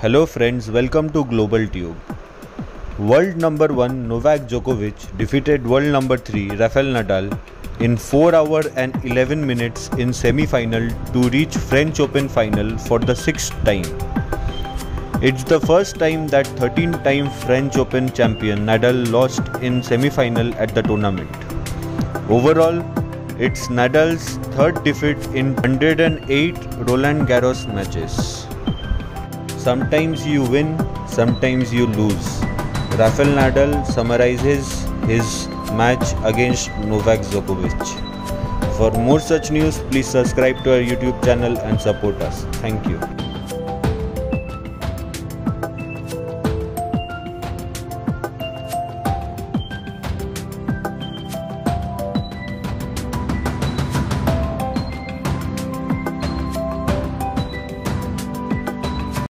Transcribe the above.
Hello friends, welcome to Global Tube. World number 1 Novak Djokovic defeated world number 3 Rafael Nadal in 4 hours and 11 minutes in semi-final to reach French Open final for the 6th time. It's the first time that 13-time French Open champion Nadal lost in semi-final at the tournament. Overall, it's Nadal's third defeat in 108 Roland Garros matches. Sometimes you win, sometimes you lose. Rafael Nadal summarizes his match against Novak Djokovic. For more such news, please subscribe to our YouTube channel and support us. Thank you.